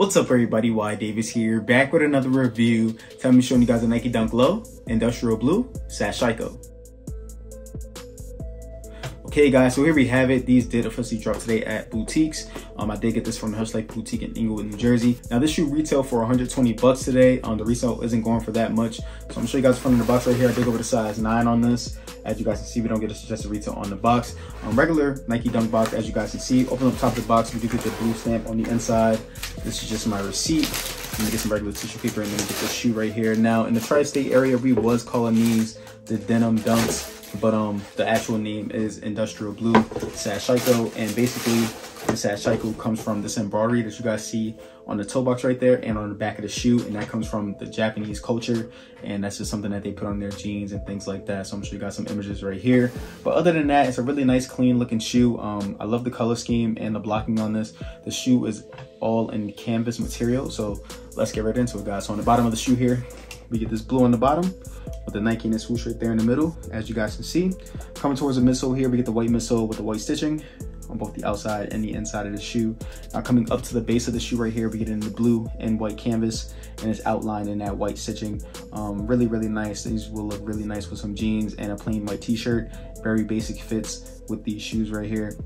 What's up everybody, Y Davis here, back with another review. Tell me showing you guys the Nike Dunk Low, Industrial Blue, Sashiko. Okay guys, so here we have it. These did officially drop today at boutiques. Um, I did get this from the Hush Life Boutique in Englewood, New Jersey. Now this shoe retail for 120 bucks today. Um, the resale isn't going for that much. So I'm gonna show you guys front of the box right here. I did go with a size nine on this. As you guys can see, we don't get a suggested retail on the box. Um, regular Nike Dunk box, as you guys can see, open up top of the box, we do get the blue stamp on the inside. This is just my receipt. Let me get some regular tissue paper and then get the shoe right here. Now in the tri-state area, we was calling these the denim dunks but um the actual name is industrial blue sashiko and basically the sashiko comes from this embroidery that you guys see on the toe box right there and on the back of the shoe and that comes from the japanese culture and that's just something that they put on their jeans and things like that. So i'm sure you got some images right here. But other than that it's a really nice clean looking shoe. Um i love the color scheme and the blocking on this. The shoe is all in canvas material so let's get right into it guys. So on the bottom of the shoe here we get this blue on the bottom with the Nike and the swoosh right there in the middle, as you guys can see. Coming towards the midsole here, we get the white midsole with the white stitching on both the outside and the inside of the shoe. Now coming up to the base of the shoe right here, we get in the blue and white canvas and it's outlined in that white stitching. Um, really, really nice. These will look really nice with some jeans and a plain white t-shirt. Very basic fits with these shoes right here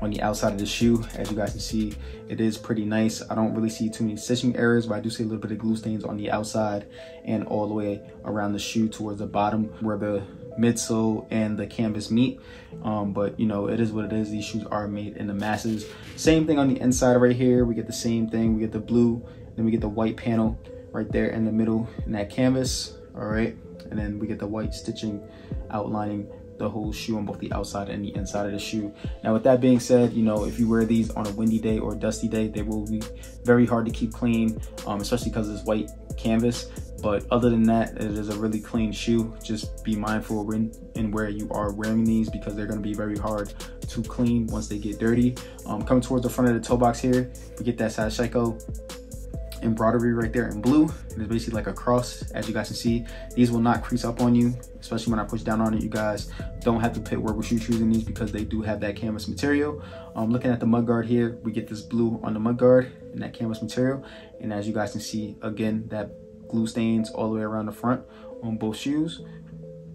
on the outside of the shoe. As you guys can see, it is pretty nice. I don't really see too many stitching errors, but I do see a little bit of glue stains on the outside and all the way around the shoe towards the bottom where the midsole and the canvas meet. Um, but you know, it is what it is. These shoes are made in the masses. Same thing on the inside right here. We get the same thing. We get the blue, then we get the white panel right there in the middle in that canvas. All right. And then we get the white stitching outlining the whole shoe on both the outside and the inside of the shoe. Now with that being said, you know, if you wear these on a windy day or a dusty day, they will be very hard to keep clean, um, especially because it's white canvas. But other than that, it is a really clean shoe. Just be mindful when and where you are wearing these because they're gonna be very hard to clean once they get dirty. Um, coming towards the front of the toe box here, we get that Sashiko embroidery right there in blue. and It is basically like a cross, as you guys can see. These will not crease up on you, especially when I push down on it. You guys don't have to put rubber shoe shoes in these because they do have that canvas material. Um, looking at the mud guard here, we get this blue on the mud guard and that canvas material. And as you guys can see, again, that glue stains all the way around the front on both shoes.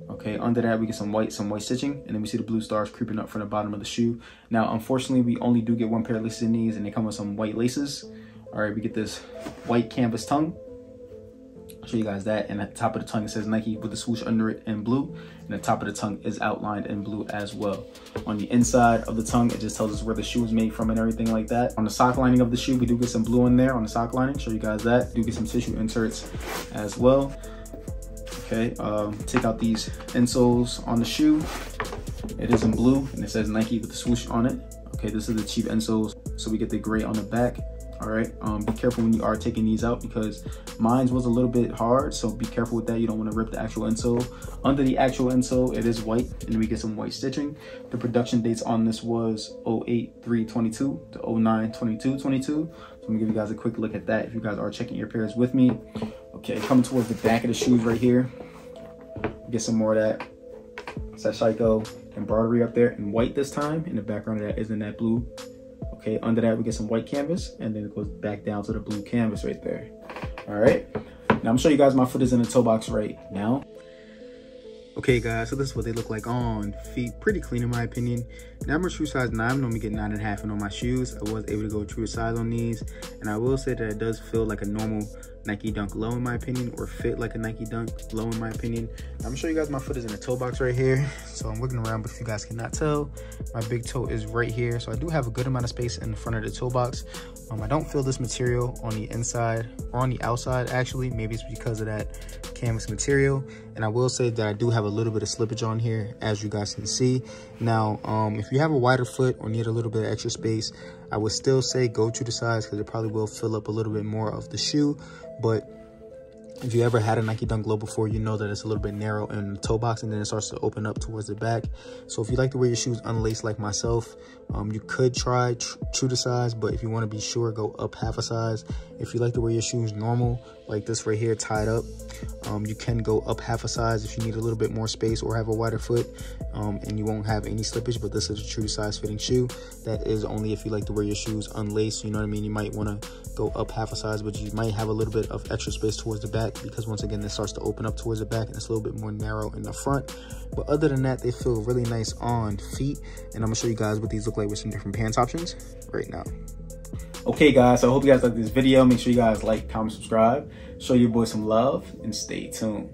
Okay, under that we get some white, some white stitching, and then we see the blue stars creeping up from the bottom of the shoe. Now, unfortunately, we only do get one pair of laces in these, and they come with some white laces. All right, we get this white canvas tongue. I'll show you guys that. And at the top of the tongue, it says Nike with the swoosh under it in blue. And the top of the tongue is outlined in blue as well. On the inside of the tongue, it just tells us where the shoe is made from and everything like that. On the sock lining of the shoe, we do get some blue in there on the sock lining. Show you guys that. Do get some tissue inserts as well. Okay, um, take out these insoles on the shoe. It is in blue and it says Nike with the swoosh on it. Okay, this is the cheap insoles. So we get the gray on the back all right um, be careful when you are taking these out because mine was a little bit hard so be careful with that. You don't want to rip the actual insole. Under the actual insole it is white and we get some white stitching. The production dates on this was 08 322 to 09 22 22 so i'm gonna give you guys a quick look at that if you guys are checking your pairs with me. Okay coming towards the back of the shoes right here. Get some more of that Sashiko embroidery up there in white this time in the background of that is in that blue Okay, under that we get some white canvas and then it goes back down to the blue canvas right there. All right, now I'm showing you guys my foot is in the toe box right now. Okay guys, so this is what they look like on feet. Pretty clean in my opinion. Now I'm a shoe size 9, I'm normally get 9.5 in on my shoes. I was able to go true size on these. And I will say that it does feel like a normal Nike Dunk low in my opinion, or fit like a Nike Dunk low in my opinion. I'm gonna show you guys my foot is in the toe box right here. So I'm looking around, but if you guys cannot tell, my big toe is right here. So I do have a good amount of space in the front of the toe box. Um, I don't feel this material on the inside or on the outside actually. Maybe it's because of that canvas material. And I will say that I do have a little bit of slippage on here, as you guys can see. Now, um, if you have a wider foot or need a little bit of extra space, I would still say go to the size because it probably will fill up a little bit more of the shoe. But if you ever had a Nike Dunk Low before, you know that it's a little bit narrow in the toe box and then it starts to open up towards the back. So if you like to wear your shoes unlaced like myself, um, you could try tr true to size, but if you want to be sure, go up half a size. If you like to wear your shoes normal, like this right here tied up. Um, you can go up half a size if you need a little bit more space or have a wider foot um, and you won't have any slippage, but this is a true size fitting shoe. That is only if you like to wear your shoes unlaced, you know what I mean? You might wanna go up half a size, but you might have a little bit of extra space towards the back because once again, this starts to open up towards the back and it's a little bit more narrow in the front. But other than that, they feel really nice on feet. And I'm gonna show you guys what these look like with some different pants options right now. Okay guys, so I hope you guys like this video. Make sure you guys like, comment, subscribe, show your boy some love, and stay tuned.